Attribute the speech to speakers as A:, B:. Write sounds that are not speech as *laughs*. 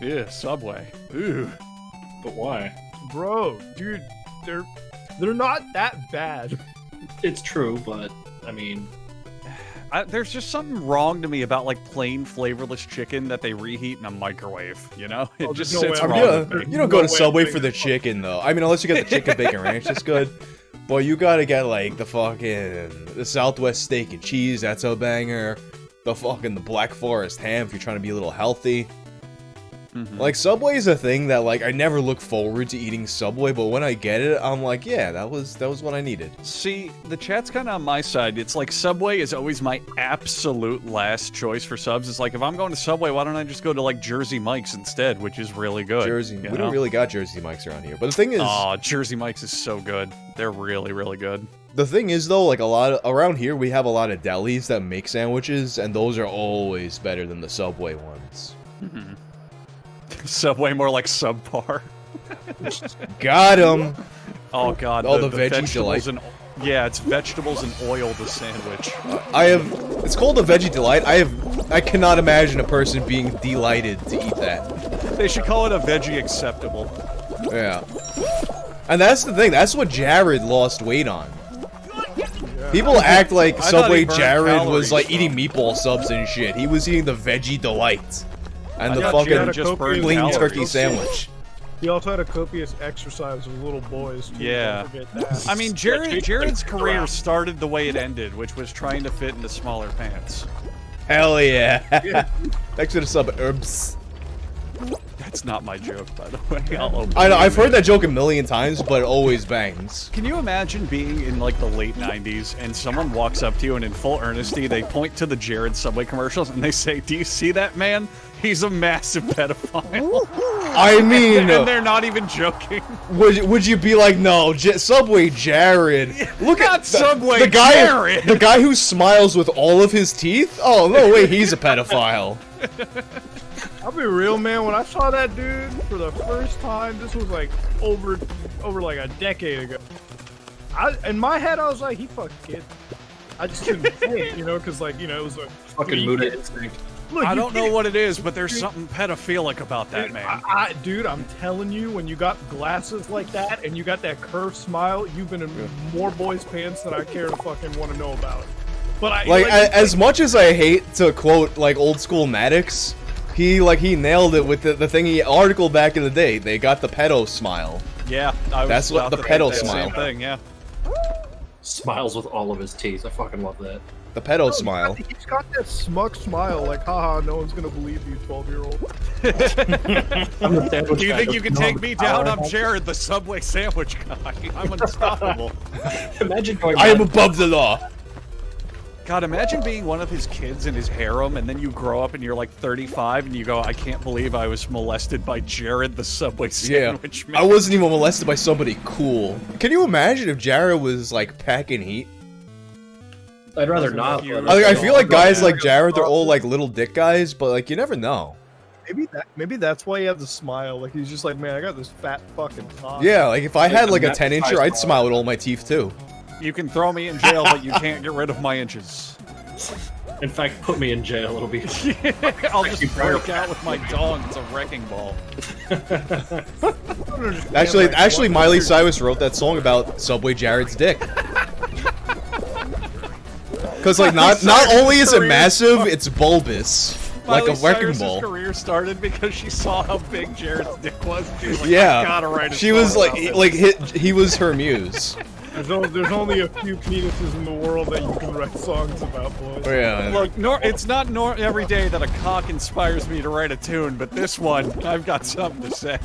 A: Yeah, Subway. Ooh.
B: But why?
C: Bro, dude, they're they're not that bad.
B: It's true, but I mean,
A: I, there's just something wrong to me about like plain flavorless chicken that they reheat in a microwave. You know, it
C: Oh,
A: just
C: no
A: sits
C: way I'm
A: wrong.
C: doing
A: with
C: it.
A: me.
D: You don't
C: No
D: go
C: way
D: to Subway for the chicken though. I mean, unless you get the chicken bacon ranch, that's good. *laughs* But you gotta get like the fucking the Southwest steak and cheese. That's a banger. The fucking the Black Forest ham if you're trying to be a little healthy.
A: Mhm.
D: Like Subway is a thing that like I never look forward to eating Subway, but when I get it, I'm like, yeah, that was that was what I needed.
A: See, the chat's kind of on my side. It's like Subway is always my absolute last choice for subs. It's like if I'm going to Subway, why don't I just go to like Jersey Mike's instead, which is really good.
D: Jersey, we
A: know?
D: don't really got Jersey Mikes around here. But the thing is,
A: Oh, Jersey Mike's is so good. They're really, really good.
D: the thing is though, like a lot of around here, we have a lot of delis that make sandwiches, and those are always better than the Subway ones. *laughs*
A: Subway more like subpar.
D: Got him.
A: Oh god,
D: All the veggie
A: vegetables
D: delight.
A: and yeah, it's vegetables and oil the sandwich.
D: I have. It's called a veggie delight. I have. I cannot imagine a person being delighted to eat that.
A: They should call it a veggie acceptable.
D: Yeah. And that's the thing. That's what Jared lost weight on. People act like
A: I thought he
D: Subway Jared
A: calories,
D: was like
A: though.
D: eating meatball subs and shit. He was eating the veggie delight and
A: I
D: the fucking
A: just burned
D: plain
A: calories.
D: turkey sandwich.
C: He also had a copious exercise with little boys. Too.
A: Yeah.
C: That.
A: I mean, Jared Jared's career started the way it ended, which was trying to fit into smaller pants.
D: Hell yeah. Next *laughs* to the suburbs.
A: That's not my joke, by the way. *laughs*
D: I know, I've heard that joke a million times, but it always bangs.
A: Can you imagine being in like the late 90s and someone walks up to you and in full earnesty they point to the Jared Subway commercials and they say, "Do you see that man? He's a massive pedophile."
D: I mean,
A: and they're not even joking.
D: Would would you be like, no, J- Subway Jared? *laughs* Look at the,
A: Subway
D: the guy,
A: Jared.
D: the guy who smiles with all of his teeth. Oh no, wait, he's a pedophile. *laughs*
C: I'll be real, man. When I saw that dude for the first time, this was like over, over like a decade ago. I, in my head, I was like, he fucked kid. I just couldn't *laughs* say it, you know, because like you know, it was a
B: fucking
C: he
B: mood instinct.
C: Look,
A: I don't know what it is, but there's something pedophilic about that
C: Dude,
A: man.
C: I, I, dude, I'm telling you, when you got glasses like that and you got that curved smile, you've been in more boys' pants than I care to fucking want to know about. But I
D: Like, a- as much as I hate to quote like old school Maddox, he like he nailed it with the, the thing he article back in the day. They got the pedo smile.
A: Yeah, I was
D: That's what
A: about
D: the pedo
A: that same
D: smile.
A: thing. Yeah.
B: Smiles with all of his teeth. I fucking love that.
D: The pedo oh, smile.
C: He's got that smug smile, like, haha, no one's gonna believe you, 12 year old. *laughs*
A: Do you think you can take me down? I'm Jared, the Subway sandwich guy. I'm unstoppable. *laughs*
B: Imagine going.
D: I am above the law.
A: God, imagine being one of his kids in his harem, and then you grow up and you're like 35, and you go, "I can't believe I was molested by Jared, the Subway
D: Yeah,
A: sandwich man."
D: I wasn't even molested by somebody cool. Can you imagine if Jared was like packing heat?
B: I'd rather not. but-
D: I, I feel like guys like Jared, they're all like little dick guys, but like you never know.
C: Maybe that, maybe that's why he has the smile. Like he's just like, man, I got this fat fucking cock.
D: Yeah, like if I had like a 10 incher, I'd smile with all my teeth too.
A: You can throw me in jail, but you can't get rid of my inches.
B: In fact, put me in jail. It'll be. *laughs* *laughs*
A: I'll just break out with my dong. It's a wrecking ball. *laughs*
D: Actually, actually, Miley Cyrus wrote that song about Subway Jared's dick. Because like not not only is it massive, it's bulbous, like a wrecking
A: Cyrus's
D: ball.
A: career started because she saw how big Jared's dick was. She was like,
D: Yeah,
A: I gotta write a
D: she
A: song
D: was like
A: about
D: like he, he was her muse.
C: There's, only, there's only a few penises in the world that you can write songs about, boys.
D: Oh, yeah.
A: Look, nor, it's not nor every day that a cock inspires me to write a tune, but this one, I've got something to say.